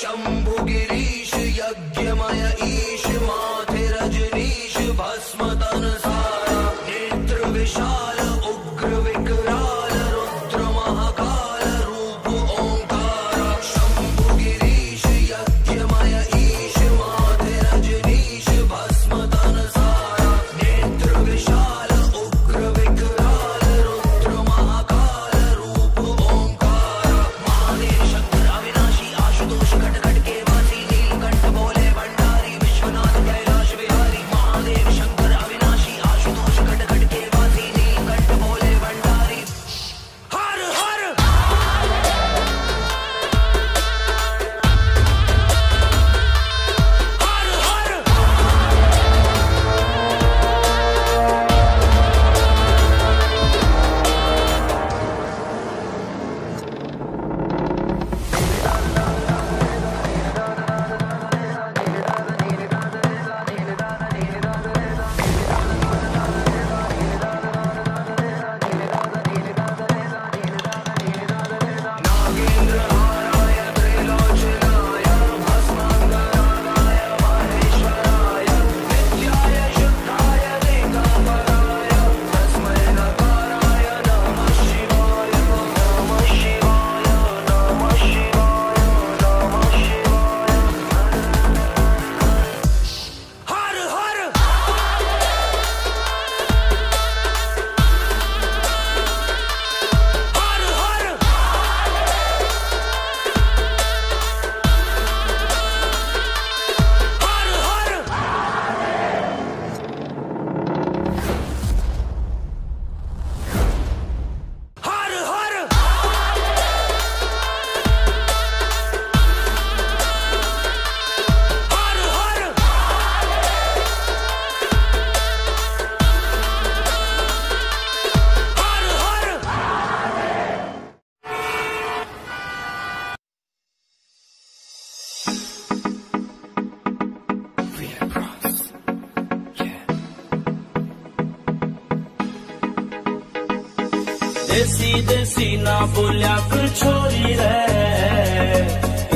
शम्भुगिरीश यज्ञमय ईश मा देसी देसी ना बोलिया कर छोरी रे।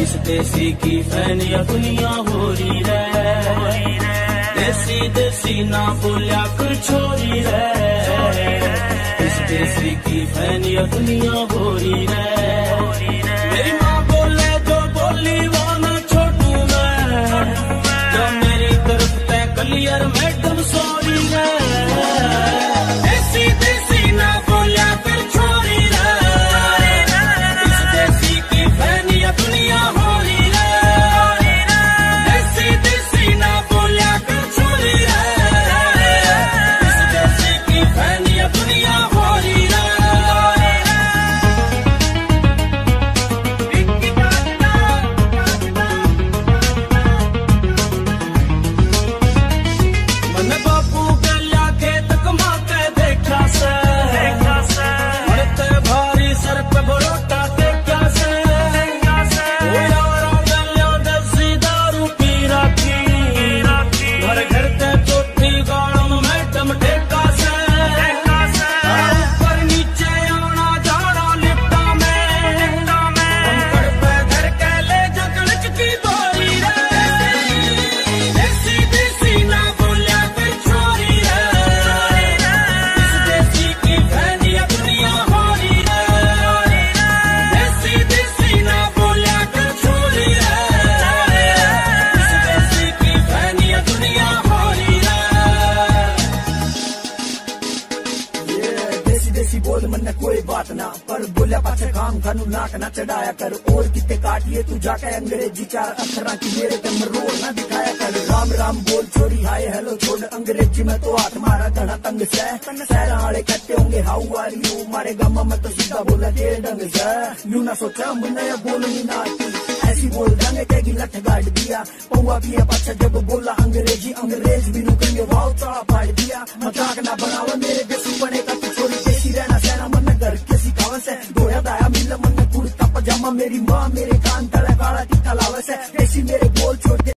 इस देसी की फैनिया दुनिया हो रही रे। देसी देसी ना बोलिया कर छोरी रे। इस देसी की फैनिया दुनिया हो रही रे। ना पर बोलिया पाछे काम खानू नाक ना चढ़ाया कर। और कितने काटिए तू जाके अंग्रेज़ी चार अक्षरा की मेरे कम रोड ना दिखाया कर। राम राम बोल छोरी हाय, हेलो छोड़, अंग्रेज़ी में तो हाथ मारा घना तंग से। शहर वाले कहते होंगे, हाउ आर यू? मारे गमा में तो सीधा बोला के ढंग से। यूँ ना सोचा मुन्ने बोलनी ना ऐसी बोल रंग कहेगी लठ गाड़ दिया। पौआ भी पाछा जब बोला, अंग्रेज़ी, अंग्रेज़ भी रुकेंगे वाव चढ़ा फाड़ दिया। मज़ाक ना बनावा want me